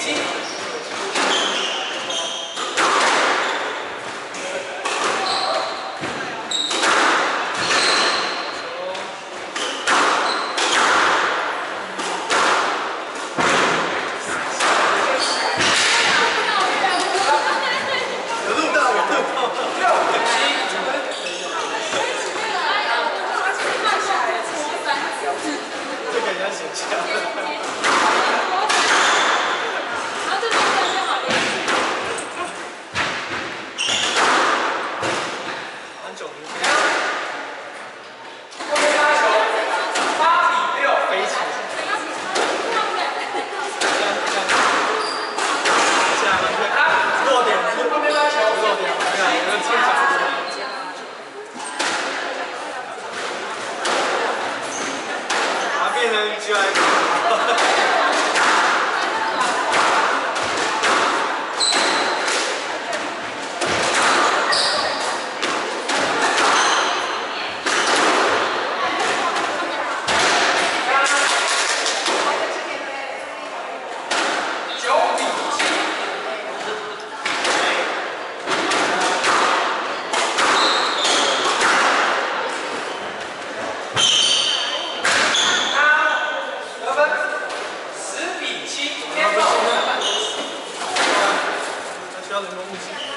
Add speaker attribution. Speaker 1: 되지? alemão.